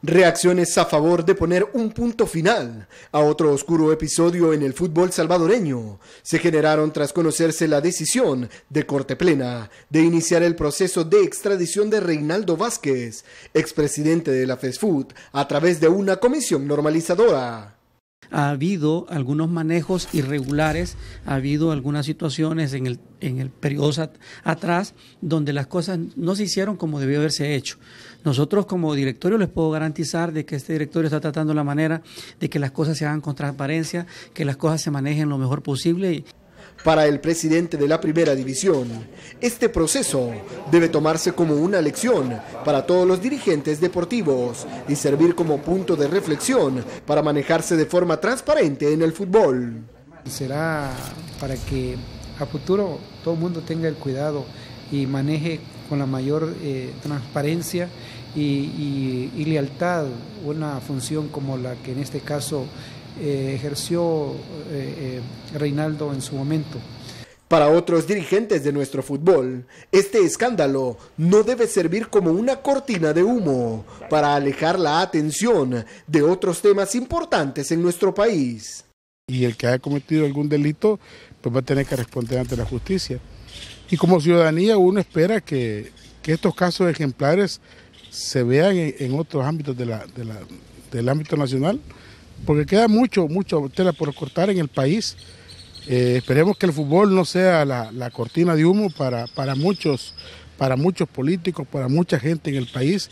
Reacciones a favor de poner un punto final a otro oscuro episodio en el fútbol salvadoreño. Se generaron tras conocerse la decisión de Corte Plena de iniciar el proceso de extradición de Reinaldo Vázquez, expresidente de la FESFUT, a través de una comisión normalizadora ha habido algunos manejos irregulares, ha habido algunas situaciones en el, en el periodo atrás donde las cosas no se hicieron como debió haberse hecho. Nosotros como directorio les puedo garantizar de que este directorio está tratando la manera de que las cosas se hagan con transparencia, que las cosas se manejen lo mejor posible para el presidente de la primera división. Este proceso debe tomarse como una lección para todos los dirigentes deportivos y servir como punto de reflexión para manejarse de forma transparente en el fútbol. Será para que a futuro todo el mundo tenga el cuidado y maneje con la mayor eh, transparencia y, y lealtad una función como la que en este caso eh, ejerció eh, eh, Reinaldo en su momento. Para otros dirigentes de nuestro fútbol, este escándalo no debe servir como una cortina de humo para alejar la atención de otros temas importantes en nuestro país. Y el que haya cometido algún delito, pues va a tener que responder ante la justicia. Y como ciudadanía uno espera que, estos casos ejemplares se vean en, otros ámbitos del ámbito nacional porque queda mucho, mucho tela por cortar en el país. Eh, esperemos que el fútbol no sea la, cortina de humo para, para, muchos, para muchos políticos, para mucha gente en el país.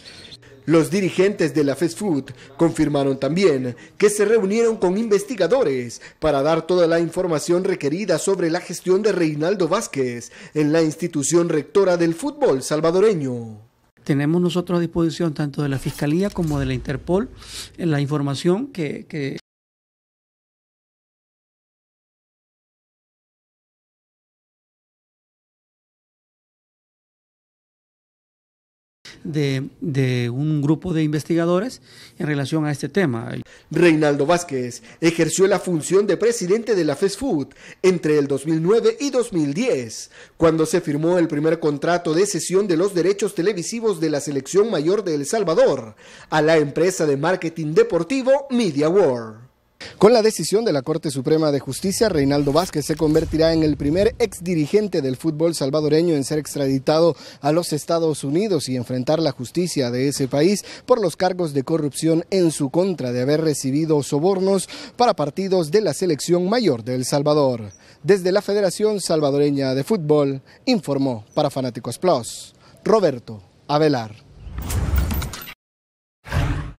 Los dirigentes de la Fast Food confirmaron también que se reunieron con investigadores para dar toda la información requerida sobre la gestión de Reinaldo Vázquez en la institución rectora del fútbol salvadoreño tenemos nosotros a disposición tanto de la Fiscalía como de la Interpol en la información que, que de, un grupo de investigadores en relación a este tema. Reinaldo Vázquez ejerció la función de presidente de la Fast Food entre el 2009 y 2010, cuando se firmó el primer contrato de cesión de los derechos televisivos de la selección mayor de El Salvador a la empresa de marketing deportivo Media World. Con la decisión de la Corte Suprema de Justicia, Reinaldo Vázquez se convertirá en el primer exdirigente del fútbol salvadoreño en ser extraditado a los Estados Unidos y enfrentar la justicia de ese país por los cargos de corrupción en su contra de haber recibido sobornos para partidos de la selección mayor de El Salvador. Desde la Federación Salvadoreña de Fútbol, informó para Fanáticos Plus, Roberto Avelar.